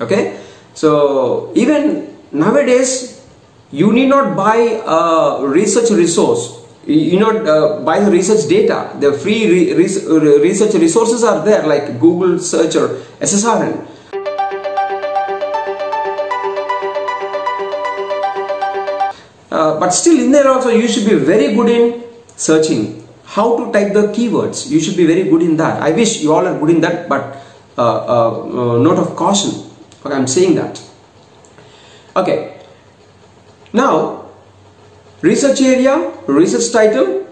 Okay, so even nowadays, you need not buy a research resource. You not uh, buy the research data. The free re- uh, research resources are there, like Google search or SSRN. Uh, but still in there also you should be very good in searching how to type the keywords you should be very good in that i wish you all are good in that but Uh, uh, uh, note of caution i'm saying that okay now research area research title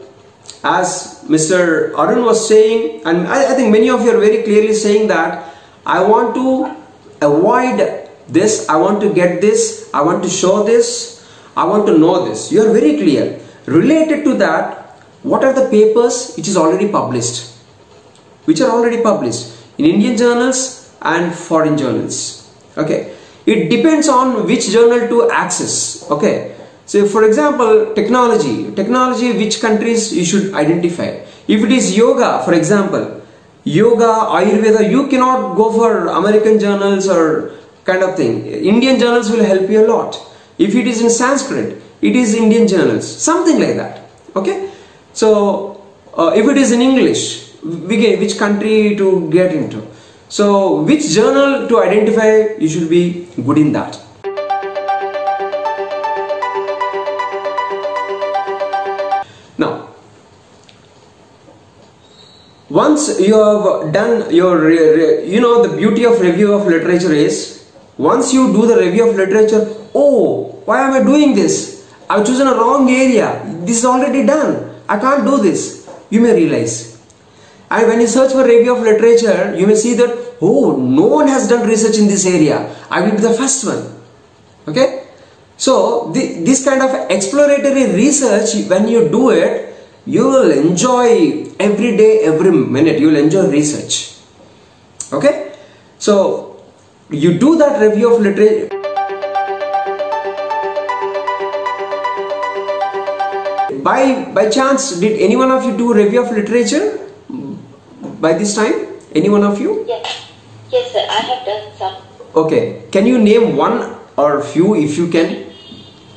as mr arun was saying and I, I think many of you are very clearly saying that i want to avoid this i want to get this i want to show this I want to know this. You are very clear. Related to that, what are the papers which is already published? Which are already published in Indian journals and foreign journals. Okay. It depends on which journal to access. Okay. So for example, technology. Technology, which countries you should identify. If it is yoga, for example, yoga, Ayurveda, you cannot go for American journals or kind of thing. Indian journals will help you a lot if it is in Sanskrit, it is Indian journals, something like that. Okay. So uh, if it is in English, which country to get into. So which journal to identify, you should be good in that. Now, once you have done your, you know, the beauty of review of literature is once you do the review of literature, oh, why am I doing this? I've chosen a wrong area. This is already done. I can't do this. You may realize. And when you search for review of literature, you may see that, oh, no one has done research in this area. I will be the first one. Okay? So, the, this kind of exploratory research, when you do it, you will enjoy every day, every minute. You will enjoy research. Okay? So, you do that review of literature. by by chance did any one of you do review of literature by this time any one of you Yes, yes, sir. I have done some. okay can you name one or few if you can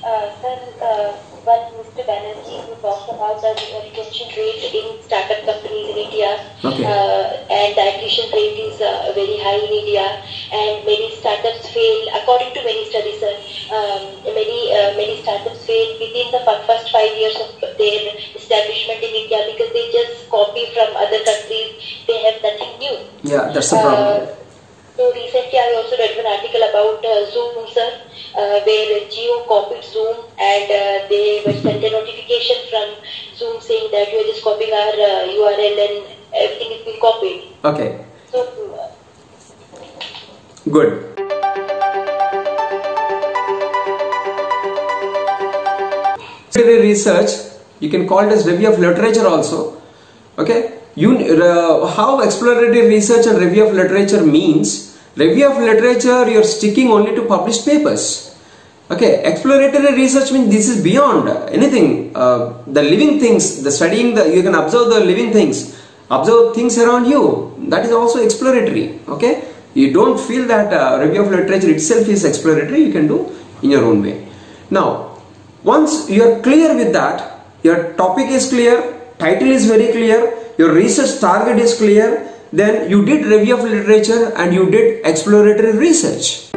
Uh, sir, uh, one Mr. Banerjee who talked about the retention rate in startup companies in India, Okay. uh, and the attrition rate is uh, very high in India, and many startups fail. According to many studies, sir, um, many uh, many startups fail within the first five years of that's the problem. Uh, so recently I also read an article about uh, Zoom, sir, uh, where Jio copied Zoom and uh, they were sent a notification from Zoom saying that you are just copying our uh, URL and everything is being copied. okay. So uh, good. Literary research you can call it as review of literature also okay? You uh, how exploratory research and review of literature means review of literature you're sticking only to published papers. Okay? Exploratory research means this is beyond anything uh, the living things the studying the you can observe the living things observe things around you. That is also exploratory. Okay? You don't feel that uh, review of literature itself is exploratory you can do in your own way. Now once you are clear with that, your topic is clear, title is very clear, your research target is clear, then you did review of literature and you did exploratory research.